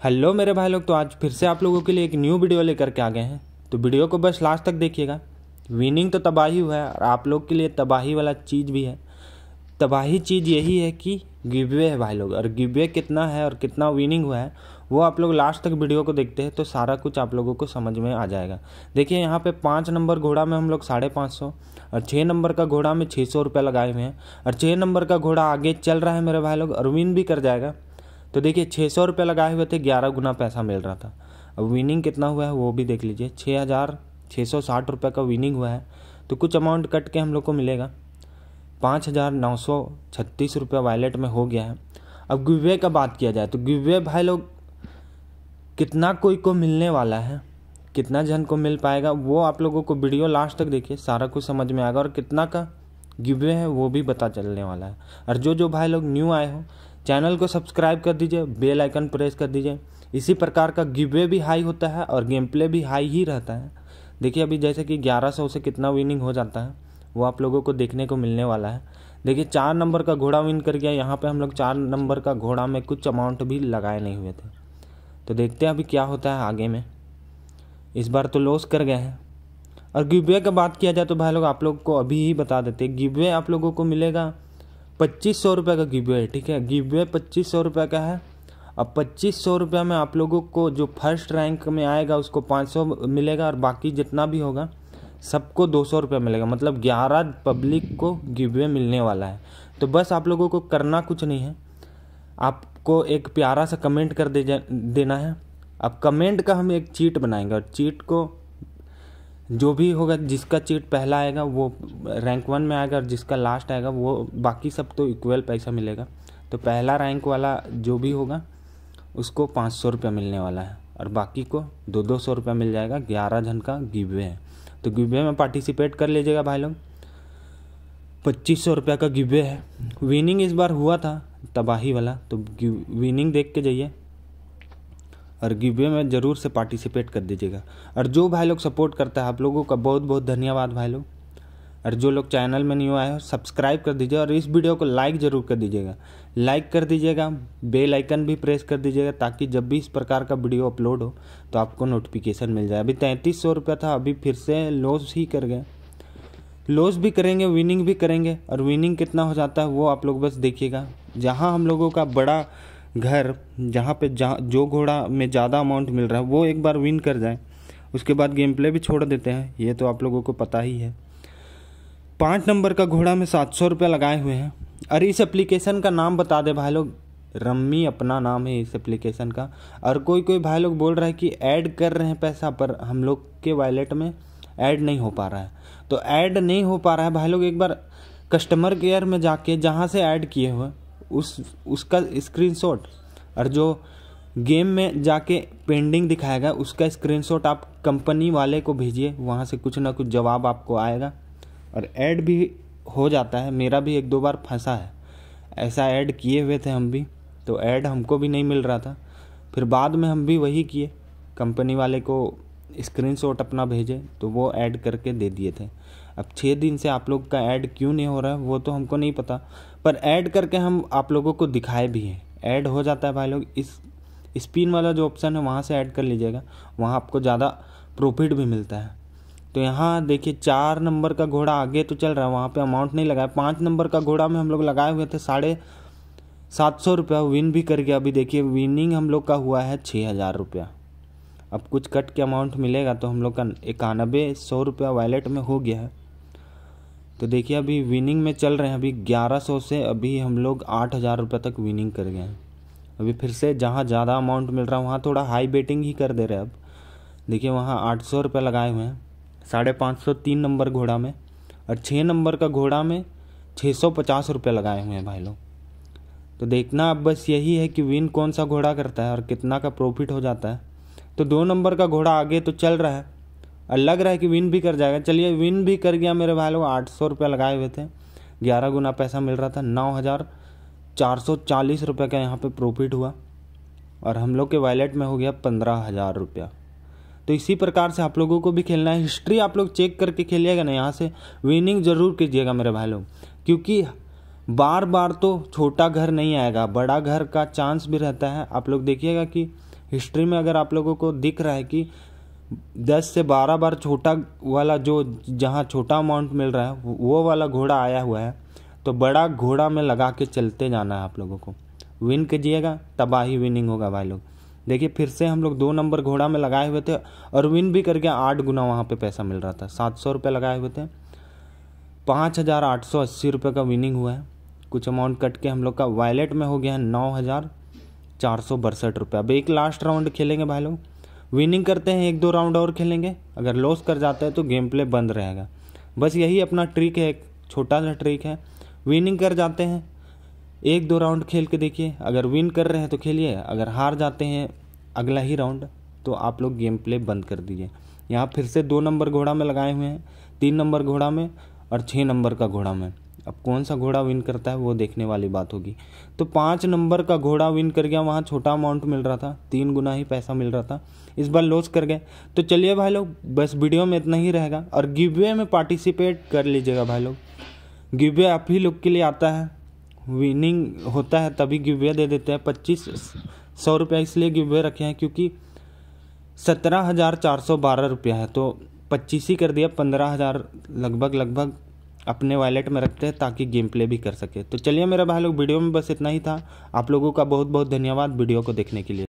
Hello मेरे भाई लोग तो आज फिर से आप लोगों के लिए एक न्यू वीडियो लेकर के आ गए हैं। तो वीडियो को बस लास्ट तक देखिएगा। विनिंग तो तबाही हुआ है और आप लोग के लिए तबाही वाला चीज़ भी है। तबाही चीज़ यही है कि गिववे है भाई लोग, और गिववे कितना है और कितना विनिंग हुआ है, वो आप लोग लास्ट तक वीडियो को देखते हैं तो सारा कुछ आप लोगों को समझ में आ जाएगा। देखिए, यहाँ पे पाँच नंबर घोड़ा में हम लोग साढ़े पाँच सौ, और छः नंबर का घोड़ा में छः सौ रुपये लगाए हुए हैं, और छः नंबर का घोड़ा आगे चल रहा है मेरे भाई लोग, और विन भी कर जाएगा। तो देखिए छः सौ रुपये लगाए हुए थे, ग्यारह गुना पैसा मिल रहा था। अब विनिंग कितना हुआ है, वो भी देख लीजिए। छः हज़ार छः सौ साठ रुपये का विनिंग हुआ है। तो कुछ अमाउंट कट के हम लोग को मिलेगा। पाँच हज़ार नौ सौ छत्तीस रुपये वॉलेट में हो गया है। अब गिवे का बात किया जाए तो गिवे भाई लोग, कितना कोई को मिलने वाला है, कितना जन को मिल पाएगा, वो आप लोगों को वीडियो लास्ट तक देखिए, सारा कुछ समझ में आएगा। और कितना का गिवे है, वो भी पता चलने वाला है। और जो जो भाई लोग न्यू आए हो चैनल को सब्सक्राइब कर दीजिए, बेल आइकन प्रेस कर दीजिए। इसी प्रकार का गिवे भी हाई होता है और गेम प्ले भी हाई ही रहता है। देखिए अभी जैसे कि 1100 से कितना विनिंग हो जाता है, वो आप लोगों को देखने को मिलने वाला है। देखिए, चार नंबर का घोड़ा विन कर गया, यहाँ पे हम लोग चार नंबर का घोड़ा में कुछ अमाउंट भी लगाए नहीं हुए थे। तो देखते हैं अभी क्या होता है आगे में। इस बार तो लॉस कर गए हैं। और गिवे का बात किया जाए तो भाई लोग आप लोग को अभी ही बता देते गिवे आप लोगों को मिलेगा पच्चीस सौ रुपये का गिवे है ठीक है? गिवे पच्चीस सौ रुपये का है। अब पच्चीस सौ रुपये में आप लोगों को जो फ़र्स्ट रैंक में आएगा, उसको पाँच सौ मिलेगा और बाकी जितना भी होगा, सबको दो सौ रुपये मिलेगा। मतलब ग्यारह पब्लिक को गिवे मिलने वाला है। तो बस आप लोगों को करना कुछ नहीं है। आपको एक प्यारा सा कमेंट कर दे देना है। अब कमेंट का हम एक चीट बनाएँगे और चीट को जो भी होगा, जिसका चीट पहला आएगा, वो रैंक वन में आएगा और जिसका लास्ट आएगा, वो बाकी सब तो इक्वल पैसा मिलेगा। तो पहला रैंक वाला जो भी होगा, उसको पाँच सौ रुपया मिलने वाला है और बाकी को दो दो सौ रुपया मिल जाएगा। ग्यारह जन का गिवे है। तो गिवे में पार्टिसिपेट कर लीजिएगा भाई लोग। पच्चीस सौ रुपया का गिवे है। विनिंग इस बार हुआ था तबाही वाला तो विनिंग देख के जाइए। और गिवे में ज़रूर से पार्टिसिपेट कर दीजिएगा। और जो भाई लोग सपोर्ट करता है आप लोगों का बहुत बहुत धन्यवाद भाई लोग। और जो लोग चैनल में न्यू आए हो सब्सक्राइब कर दीजिए और इस वीडियो को लाइक ज़रूर कर दीजिएगा। लाइक कर दीजिएगा बेल आइकन भी प्रेस कर दीजिएगा ताकि जब भी इस प्रकार का वीडियो अपलोड हो तो आपको नोटिफिकेशन मिल जाए। अभी तैंतीस सौ रुपया था, अभी फिर से लॉस ही कर गए। लॉस भी करेंगे विनिंग भी करेंगे, और विनिंग कितना हो जाता है वो आप लोग बस देखिएगा। जहाँ हम लोगों का बड़ा घर, जहाँ पे जहाँ जो घोड़ा में ज़्यादा अमाउंट मिल रहा है, वो एक बार विन कर जाए। उसके बाद गेम प्ले भी छोड़ देते हैं, ये तो आप लोगों को पता ही है। पाँच नंबर का घोड़ा में सात सौ रुपये लगाए हुए हैं। अरे, इस एप्लीकेशन का नाम बता दे भाई लोग। रम्मी अपना नाम है इस एप्लीकेशन का। और कोई कोई भाई लोग बोल रहा है कि ऐड कर रहे हैं पैसा, पर हम लोग के वॉलेट में ऐड नहीं हो पा रहा है। तो ऐड नहीं हो पा रहा है, भाई लोग, एक बार कस्टमर केयर में जाके जहाँ से ऐड किए हुए उस, उसका स्क्रीनशॉट और जो गेम में जाके पेंडिंग दिखाएगा उसका स्क्रीनशॉट आप कंपनी वाले को भेजिए, वहाँ से कुछ ना कुछ जवाब आपको आएगा। और ऐड भी हो जाता है, मेरा भी एक दो बार फंसा है। ऐसा ऐड किए हुए थे हम भी तो ऐड हमको भी नहीं मिल रहा था। फिर बाद में हम भी वही किए कंपनी वाले को स्क्रीनशॉट अपना भेजे तो वो ऐड करके दे दिए थे। अब छः दिन से आप लोग का ऐड क्यों नहीं हो रहा है, वो तो हमको नहीं पता। पर ऐड करके हम आप लोगों को दिखाए भी हैं। ऐड हो जाता है भाई लोग, इस, स्पिन वाला जो ऑप्शन है, वहाँ से ऐड कर लीजिएगा। वहाँ आपको ज़्यादा प्रॉफिट भी मिलता है। तो यहाँ देखिए, चार नंबर का घोड़ा आगे तो चल रहा है, वहाँ पे अमाउंट नहीं लगाया। पाँच नंबर का घोड़ा में हम लोग लगाए हुए थे साढ़े सात सौ रुपया विन भी कर गया। अभी देखिए विनिंग हम लोग का हुआ है छः हज़ार रुपया। अब कुछ कट के अमाउंट मिलेगा तो हम लोग का इक्यानबे सौ रुपया वॉलेट में हो गया है। तो देखिए, अभी विनिंग में चल रहे हैं। अभी ग्यारह सौ से अभी हम लोग आठ हज़ार रुपये तक विनिंग कर गए हैं। अभी फिर से जहाँ ज़्यादा अमाउंट मिल रहा है, वहाँ थोड़ा हाई बेटिंग ही कर दे रहे हैं अब। देखिए, वहाँ आठ सौ रुपये लगाए हुए हैं। साढ़े पाँच सौ तीन नंबर घोड़ा में और छः नंबर का घोड़ा में छः सौ पचास रुपये लगाए हुए हैं भाई लोग। तो देखना अब बस यही है कि विन कौन सा घोड़ा करता है और कितना का प्रॉफिट हो जाता है। तो दो नंबर का घोड़ा आगे तो चल रहा है। और लग रहा है कि विन भी कर जाएगा। चलिए विन भी कर गया मेरे भाई लोग, आठ सौ रुपये लगाए हुए थे। ग्यारह गुना पैसा मिल रहा था, नौ हज़ार चार सौ चालीस रुपये का यहाँ पे प्रॉफिट हुआ। और हम लोग के वॉलेट में हो गया पंद्रह हज़ार रुपया। तो इसी प्रकार से आप लोगों को भी खेलना है। हिस्ट्री आप लोग चेक करके खेलिएगा ना, यहाँ से विनिंग ज़रूर कीजिएगा मेरे भाई लोग। क्योंकि बार बार तो छोटा घर नहीं आएगा, बड़ा घर का चांस भी रहता है। आप लोग देखिएगा कि हिस्ट्री में अगर आप लोगों को दिख रहा है कि दस से बारह बार छोटा वाला जो, जहाँ छोटा अमाउंट मिल रहा है, वो वाला घोड़ा आया हुआ है तो बड़ा घोड़ा में लगा के चलते जाना है आप लोगों को। विन कीजिएगा, तबाही विनिंग होगा भाई लोग। देखिए, फिर से हम लोग दो नंबर घोड़ा में लगाए हुए थे, और विन भी करके आठ गुना वहाँ पे पैसा मिल रहा था। सात सौ रुपये लगाए हुए थे। पाँच हज़ार आठ सौ अस्सी रुपये का विनिंग हुआ है। कुछ अमाउंट कट के हम लोग का वॉलेट में हो गया है नौ हज़ार चार सौ बरसठ रुपये। अब एक लास्ट राउंड खेलेंगे भाई लोग। विनिंग करते हैं एक दो राउंड और खेलेंगे। अगर लॉस कर जाते हैं तो गेम प्ले बंद रहेगा। बस यही अपना ट्रिक है, एक छोटा सा ट्रिक है। विनिंग कर जाते हैं। एक दो राउंड खेल के देखिए। अगर विन कर रहे हैं तो खेलिए। अगर हार जाते हैं, अगला ही राउंड तो आप लोग गेम प्ले बंद कर दीजिए। यहाँ फिर से दो नंबर घोड़ा में लगाए हुए हैं। तीन नंबर घोड़ा में और छः नंबर का घोड़ा में। अब कौन सा घोड़ा विन करता है, वो देखने वाली बात होगी। तो पाँच नंबर का घोड़ा विन कर गया, वहाँ छोटा अमाउंट मिल रहा था, तीन गुना ही पैसा मिल रहा था, इस बार लॉस कर गए। तो चलिए भाई लोग, बस वीडियो में इतना ही रहेगा, और गिवे में पार्टिसिपेट कर लीजिएगा भाई लोग। गिवे आप ही लोग के लिए आता है विनिंग होता है तभी गिवे दे देते हैं। पच्चीस, सौ रुपया इसलिए गिवे रखे हैं क्योंकि सत्रह हज़ार चार सौ बारह रुपया है तो पच्चीस ही कर दिया, पंद्रह हज़ार लगभग लगभग अपने वॉलेट में रखते हैं ताकि गेम प्ले भी कर सके। तो चलिए मेरा भाई लोग, वीडियो में बस इतना ही था। आप लोगों का बहुत बहुत धन्यवाद वीडियो को देखने के लिए।